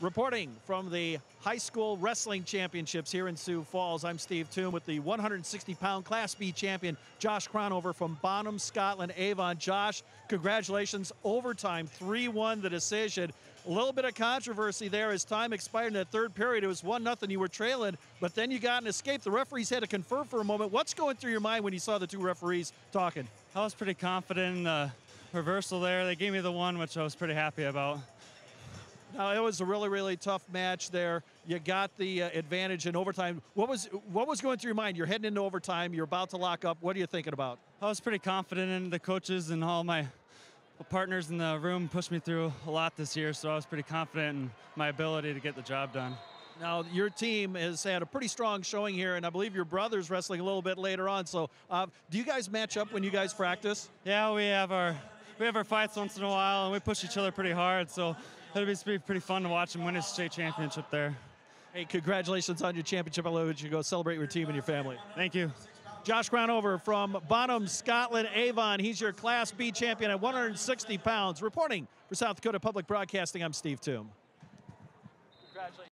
Reporting from the high school wrestling championships here in Sioux Falls, I'm Steve Toom with the 160 pound Class B champion, Josh Crownover from Bon Homme, Scotland, Avon. Josh, congratulations. Overtime, 3 1 the decision. A little bit of controversy there as time expired in that third period. It was 1 0. You were trailing, but then you got an escape. The referees had to confer for a moment. What's going through your mind when you saw the two referees talking? I was pretty confident in the reversal there. They gave me the one, which I was pretty happy about. Now it was a really, really tough match there. You got the uh, advantage in overtime. What was what was going through your mind? You're heading into overtime. You're about to lock up. What are you thinking about? I was pretty confident in the coaches and all my partners in the room pushed me through a lot this year, so I was pretty confident in my ability to get the job done. Now your team has had a pretty strong showing here, and I believe your brother's wrestling a little bit later on. So, uh, do you guys match up when you guys practice? Yeah, we have our we have our fights once in a while, and we push each other pretty hard. So it'll be pretty fun to watch him win his state championship there. Hey, congratulations on your championship. I'll let you go celebrate your team and your family. Thank you. Josh Crownover from Bon Homme, Scotland, Avon. He's your Class B champion at 160 pounds. Reporting for South Dakota Public Broadcasting, I'm Steve Toom. Congratulations.